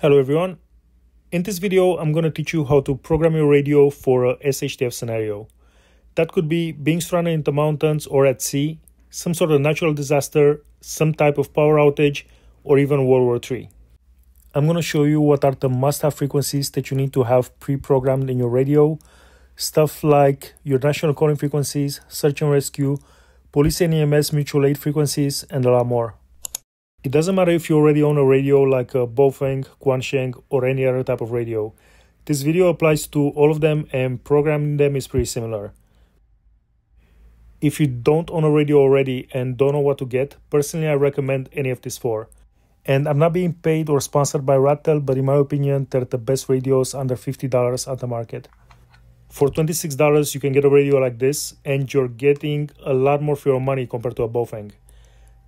Hello everyone. In this video, I'm going to teach you how to program your radio for a SHTF scenario. That could be being stranded in the mountains or at sea, some sort of natural disaster, some type of power outage, or even World War III. I'm going to show you what are the must-have frequencies that you need to have pre-programmed in your radio. Stuff like your national calling frequencies, search and rescue, police and EMS mutual aid frequencies, and a lot more. It doesn't matter if you already own a radio like uh, a Baofeng, Quansheng, or any other type of radio. This video applies to all of them and programming them is pretty similar. If you don't own a radio already and don't know what to get, personally I recommend any of these four. And I'm not being paid or sponsored by Radtel, but in my opinion, they're the best radios under $50 at the market. For $26, you can get a radio like this, and you're getting a lot more for your money compared to a Baofeng.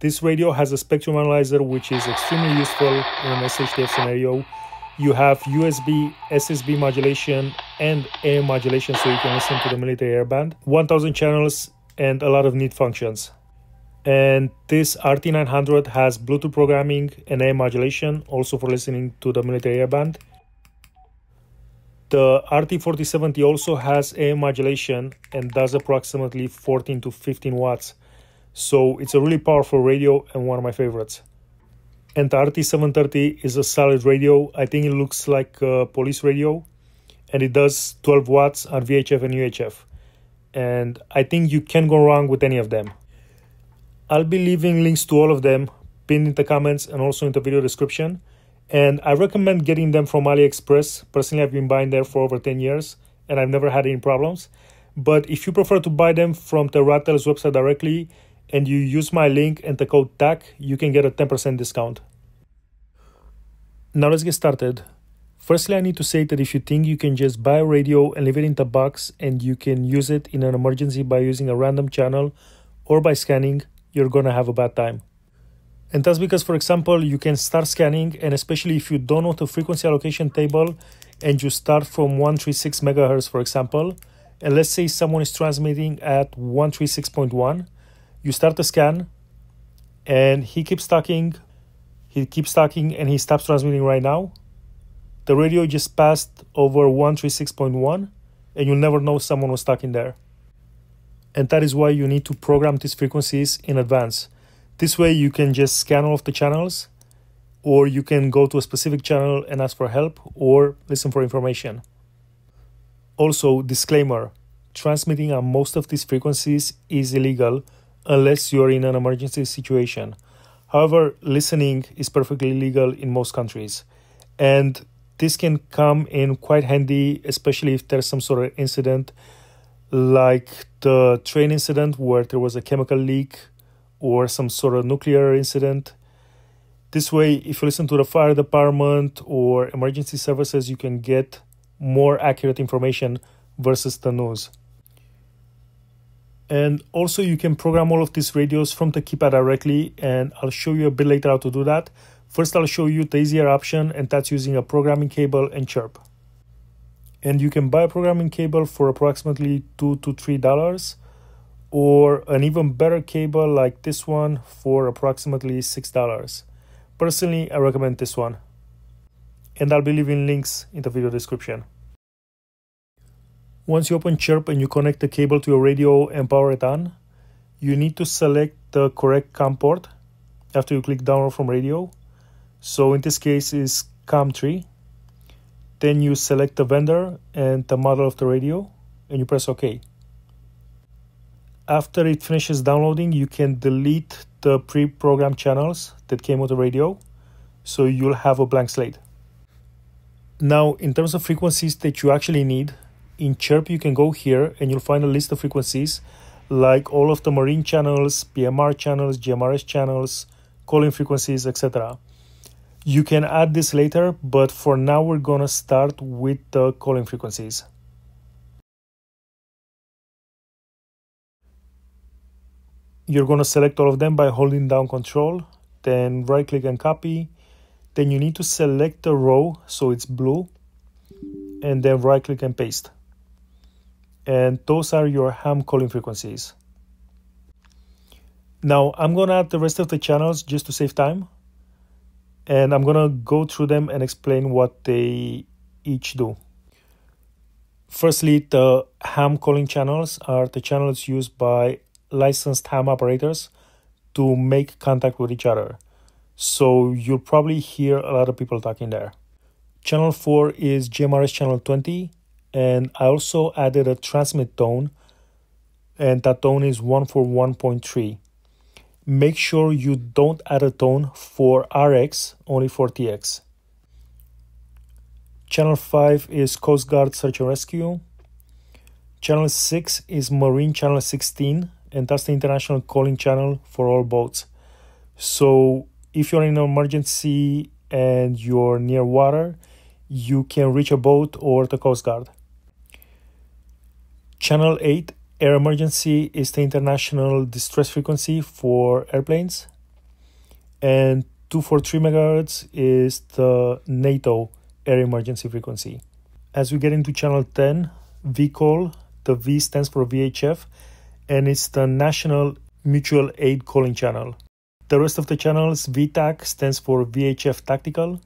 This radio has a spectrum analyzer, which is extremely useful in an SHTF scenario. You have USB, SSB modulation, and AM modulation so you can listen to the military airband. 1000 channels and a lot of neat functions and this RT900 has Bluetooth programming and AM modulation, also for listening to the military airband. The RT470 also has AM modulation and does approximately 14 to 15 watts, so it's a really powerful radio and one of my favorites. And the RT730 is a solid radio. I think it looks like a police radio, and it does 12 watts on VHF and UHF. And I think you can go wrong with any of them. I'll be leaving links to all of them pinned in the comments and also in the video description. And I recommend getting them from AliExpress. Personally, I've been buying there for over 10 years and I've never had any problems. But if you prefer to buy them from the Radtel's website directly and you use my link and the code TAC, you can get a 10% discount. Now let's get started. Firstly, I need to say that if you think you can just buy a radio and leave it in the box and you can use it in an emergency by using a random channel or by scanning, you're to have a bad time. And that's because, for example, you can start scanning, and especially if you don't know the frequency allocation table and you start from 136 megahertz, for example, and let's say someone is transmitting at 136.1, you start the scan and he keeps talking, he keeps talking, and he stops transmitting right now. The radio just passed over 136.1, and you'll never know someone was talking there and that is why you need to program these frequencies in advance. This way you can just scan all of the channels or you can go to a specific channel and ask for help or listen for information. Also, disclaimer, transmitting on most of these frequencies is illegal unless you're in an emergency situation. However, listening is perfectly legal in most countries. And this can come in quite handy, especially if there's some sort of incident like the train incident where there was a chemical leak or some sort of nuclear incident. This way, if you listen to the fire department or emergency services, you can get more accurate information versus the news. And also, you can program all of these radios from the keypad directly, and I'll show you a bit later how to do that. First, I'll show you the easier option, and that's using a programming cable and chirp. And you can buy a programming cable for approximately two to three dollars or an even better cable like this one for approximately six dollars. Personally i recommend this one. And i'll be leaving links in the video description once you open chirp and you connect the cable to your radio and power it on you need to select the correct com port after you click download from radio so in this case is com3 then you select the vendor and the model of the radio and you press OK. After it finishes downloading, you can delete the pre-programmed channels that came with the radio, so you'll have a blank slate. Now, in terms of frequencies that you actually need, in Chirp you can go here and you'll find a list of frequencies like all of the marine channels, PMR channels, GMRS channels, calling frequencies, etc. You can add this later, but for now we're gonna start with the calling frequencies. You're gonna select all of them by holding down control, then right click and copy. Then you need to select the row so it's blue, and then right click and paste. And those are your ham calling frequencies. Now I'm gonna add the rest of the channels just to save time and I'm gonna go through them and explain what they each do. Firstly, the ham calling channels are the channels used by licensed ham operators to make contact with each other. So you'll probably hear a lot of people talking there. Channel 4 is GMRS channel 20, and I also added a transmit tone, and that tone is 141.3. Make sure you don't add a tone for RX, only for TX. Channel 5 is Coast Guard Search and Rescue. Channel 6 is Marine Channel 16, and that's the international calling channel for all boats. So if you're in an emergency and you're near water, you can reach a boat or the Coast Guard. Channel 8 Air Emergency is the international distress frequency for airplanes, and 243 megahertz is the NATO air emergency frequency. As we get into channel 10, VCALL, the V stands for VHF, and it's the National Mutual Aid Calling Channel. The rest of the channels, VTAC stands for VHF Tactical.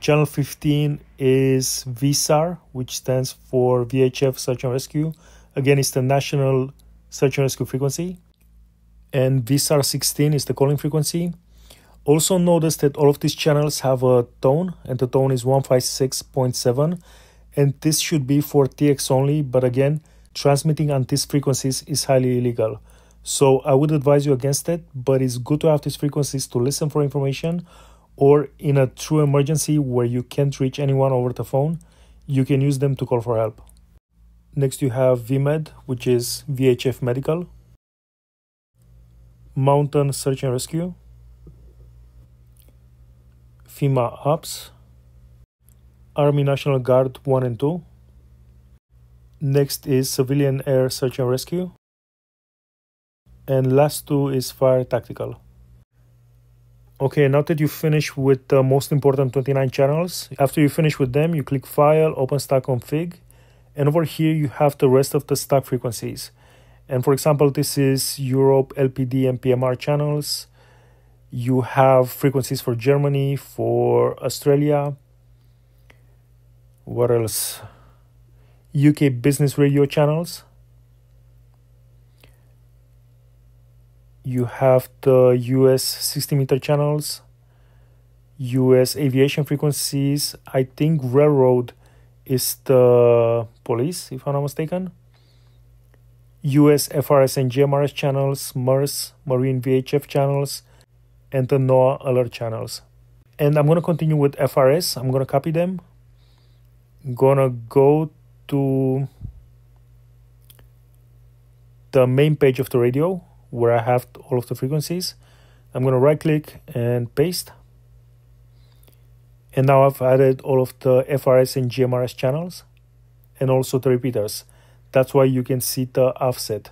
Channel 15 is VSAR, which stands for VHF Search and Rescue. Again, it's the National Search and Rescue frequency. And VSAR 16 is the calling frequency. Also notice that all of these channels have a tone and the tone is 156.7 and this should be for TX only but again transmitting on these frequencies is highly illegal. So I would advise you against it but it's good to have these frequencies to listen for information or in a true emergency where you can't reach anyone over the phone you can use them to call for help. Next you have VMED which is VHF Medical. Mountain Search and Rescue FEMA Ops, Army National Guard 1 and 2. Next is Civilian Air Search and Rescue. And last two is Fire Tactical. Okay, now that you finish with the most important 29 channels, after you finish with them, you click File, Open Stock Config, and over here you have the rest of the stack frequencies. And for example, this is Europe LPD and PMR channels, you have frequencies for Germany, for Australia. What else? UK business radio channels. You have the US 60 meter channels, US aviation frequencies. I think railroad is the police, if I'm not mistaken. US FRS and GMRS channels, MURS, Marine VHF channels, and the NOAA alert channels. And I'm going to continue with FRS. I'm going to copy them. To go to the main page of the radio where I have all of the frequencies. I'm going to right click and paste. And now I've added all of the FRS and GMRS channels and also the repeaters. That's why you can see the offset.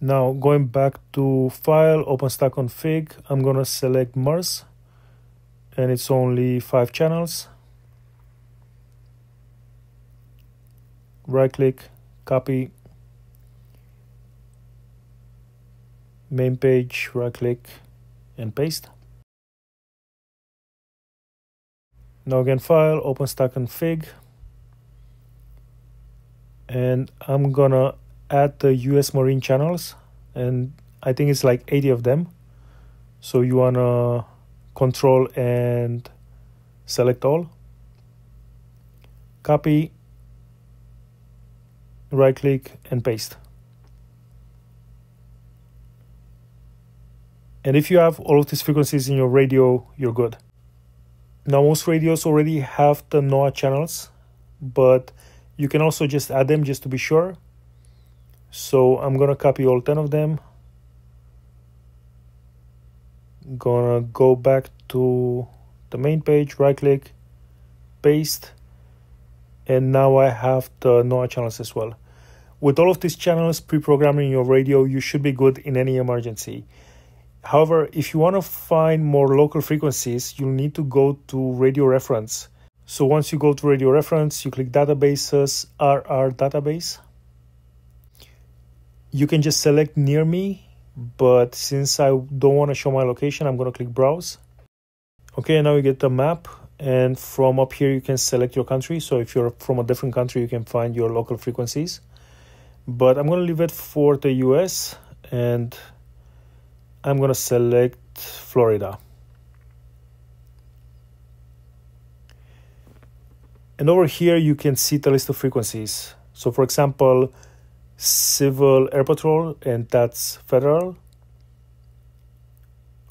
Now going back to file, Open Stock config, I'm gonna select MURS and it's only five channels. Right click, copy, main page, right click and paste. Now again file, Open Stock config and I'm gonna add the US Marine channels, and I think it's like 80 of them. So you wanna control and select all, copy, right click, and paste. And if you have all of these frequencies in your radio, you're good. Now, most radios already have the NOAA channels, but you can also just add them just to be sure. So I'm gonna copy all 10 of them. Gonna go back to the main page, right click, paste, and now I have the NOAA channels as well. With all of these channels pre-programmed in your radio, you should be good in any emergency. However, if you want to find more local frequencies, you'll need to go to radio reference. So once you go to radio reference, you click databases, RR database, you can just select near me but since I don't want to show my location, I'm going to click browse. Okay, now you get the map and from up here you can select your country. So if you're from a different country, you can find your local frequencies. But I'm going to leave it for the US and I'm going to select Florida. And over here you can see the list of frequencies. So for example, Civil Air Patrol, and that's federal.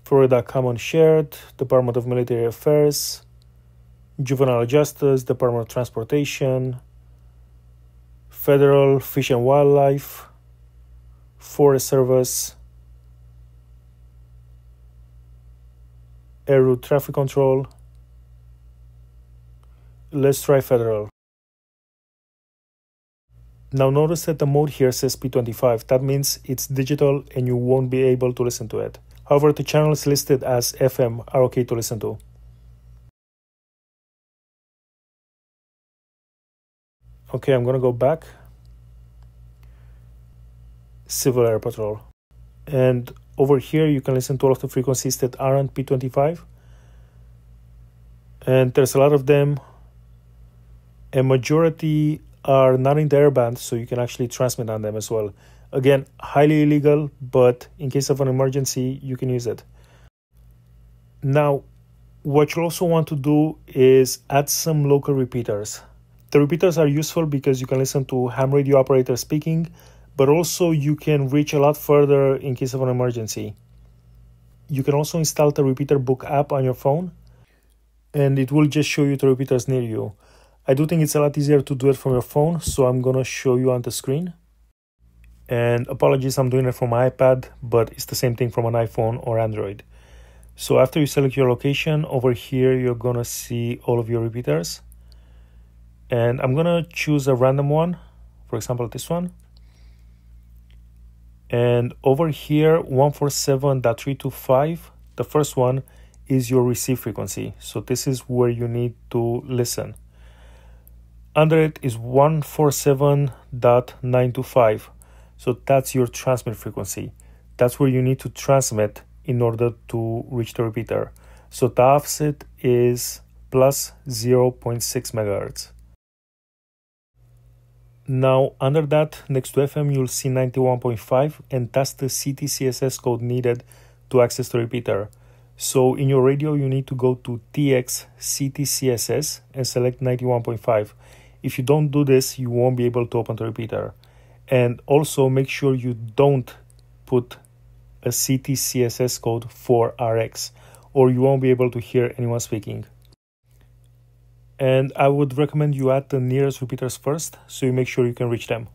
Florida Common Shared, Department of Military Affairs, Juvenile Justice, Department of Transportation, Federal Fish and Wildlife, Forest Service, Air Route Traffic Control. Let's try Federal. Now notice that the mode here says P25. That means it's digital and you won't be able to listen to it. However, the channels listed as FM are okay to listen to. Okay, I'm gonna go back. Civil Air Patrol. And over here you can listen to all of the frequencies that aren't P25. And there's a lot of them. A majority are not in the airband, so you can actually transmit on them as well. Again, highly illegal, but in case of an emergency, you can use it. Now, what you also want to do is add some local repeaters. The repeaters are useful because you can listen to ham radio operators speaking, but also you can reach a lot further in case of an emergency. You can also install the RepeaterBook app on your phone, and it will just show you the repeaters near you. I do think it's a lot easier to do it from your phone, so I'm gonna show you on the screen. And apologies, I'm doing it from my iPad, but it's the same thing from an iPhone or Android. So after you select your location, over here you're gonna see all of your repeaters. And I'm gonna choose a random one, for example this one. And over here, 147.325, the first one is your receive frequency. So this is where you need to listen. Under it is 147.925. So that's your transmit frequency. That's where you need to transmit in order to reach the repeater. So the offset is plus 0.6 megahertz. Now, under that, next to FM, you'll see 91.5, and that's the CTCSS code needed to access the repeater. So, in your radio, you need to go to TX CTCSS and select 91.5. If you don't do this, you won't be able to open the repeater. And also make sure you don't put a CTCSS code for RX or you won't be able to hear anyone speaking. And I would recommend you add the nearest repeaters first so you make sure you can reach them.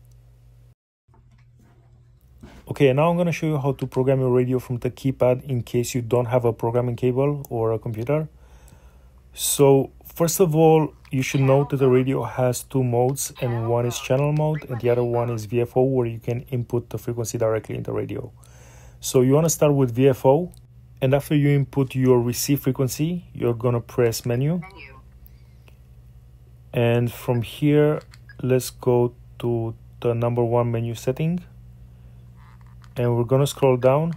Okay, now I'm going to show you how to program your radio from the keypad in case you don't have a programming cable or a computer. So, first of all, you should note that the radio has two modes and one is channel mode and the other one is VFO where you can input the frequency directly in the radio. So you want to start with VFO and after you input your receive frequency, you're going to press menu. And from here, let's go to the number one menu setting and we're to scroll down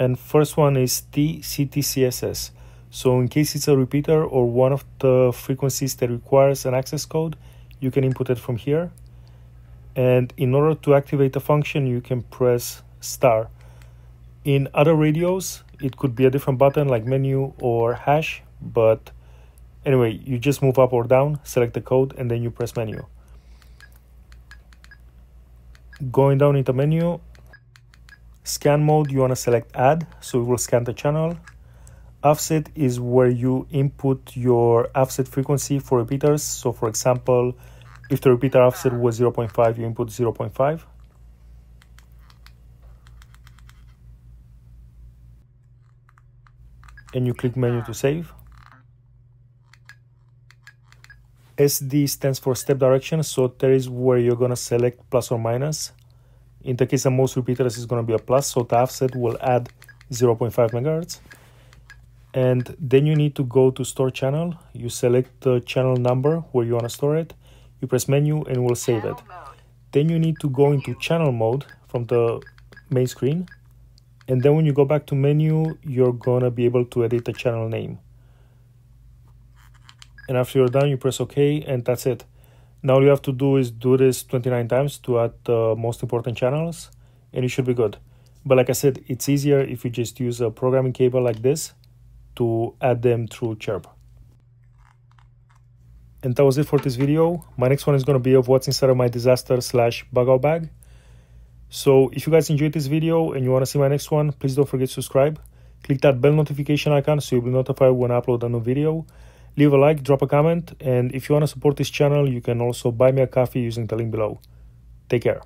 and first one is TCTCSS. So in case it's a repeater or one of the frequencies that requires an access code, you can input it from here. And in order to activate the function, you can press star. In other radios, it could be a different button like menu or hash, but anyway, you just move up or down, select the code, and then you press menu. Going down into menu, Scan mode, you want to select add, so it will scan the channel. Offset is where you input your offset frequency for repeaters. So for example, if the repeater offset was 0.5, you input 0.5. And you click menu to save. SD stands for step direction, so there is where you're gonna select plus or minus. In the case of most repeaters, it's going to be a plus, so the offset will add 0.5 megahertz. And then you need to go to store channel. You select the channel number where you want to store it. You press menu and we'll save it. then you need to go into channel mode from the main screen and then when you go back to menu you're gonna be able to edit the channel name. And after you're done you press ok and that's it. Now all you have to do is do this 29 times to add the most important channels and you should be good. But like i said it's easier if you just use a programming cable like this to add them through chirp. And that was it for this video. My next one is going to be of what's inside of my disaster slash bug out bag so if you guys enjoyed this video and you want to see my next one please don't forget to subscribe. Click that bell notification icon so you'll be notified when i upload a new video. Leave a like drop a comment and if you want to support this channel you can also buy me a coffee using the link below. Take care